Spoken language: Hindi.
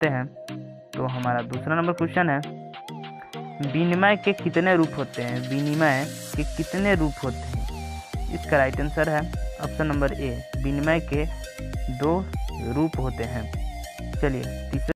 करते हैं तो हमारा दूसरा नंबर क्वेश्चन है, विनिमय के कितने रूप होते हैं? विनिमय के कितने रूप होते हैं? इसका राइट आंसर है ऑप्शन नंबर ए विनिमय के दो रूप होते हैं। चलिए, तीसरे